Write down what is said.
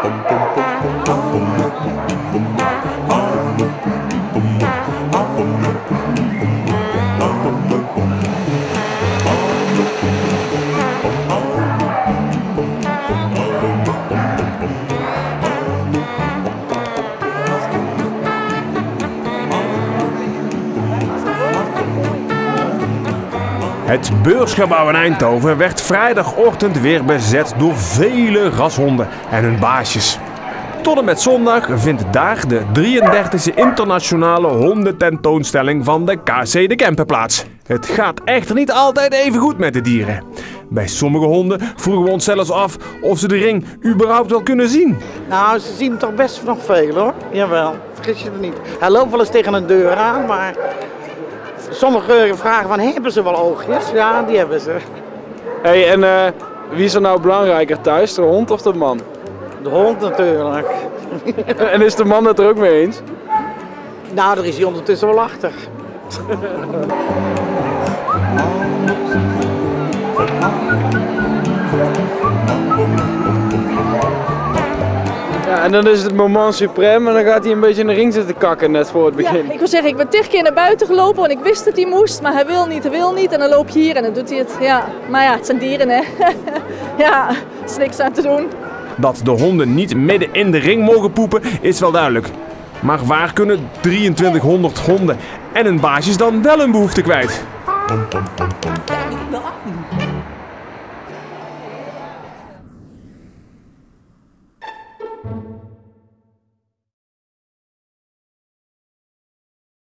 pum, pum. Het beursgebouw in Eindhoven werd vrijdagochtend weer bezet door vele rashonden en hun baasjes. Tot en met zondag vindt daar de 33e internationale hondententoonstelling van de KC de Kempen plaats. Het gaat echter niet altijd even goed met de dieren. Bij sommige honden vroegen we ons zelfs af of ze de ring überhaupt wel kunnen zien. Nou, ze zien toch best nog veel hoor. Jawel, vergis je er niet. Hij loopt wel eens tegen een deur aan, maar sommigen vragen van hebben ze wel oogjes? Ja, die hebben ze. Hey, en eh, wie is er nou belangrijker thuis, de hond of de man? De hond natuurlijk. en is de man het er ook mee eens? Nou, daar is hij ondertussen wel achter. Ja, en dan is het moment suprême en dan gaat hij een beetje in de ring zitten kakken net voor het Ja, begin. ik wil zeggen, ik ben tig keer naar buiten gelopen, want ik wist dat hij moest, maar hij wil niet, hij wil niet. En dan loop je hier en dan doet hij het. Ja, maar ja, het zijn dieren hè. ja, er is niks aan te doen. Dat de honden niet midden in de ring mogen poepen is wel duidelijk. Maar waar kunnen 2300 honden en hun baasjes dan wel hun behoefte kwijt?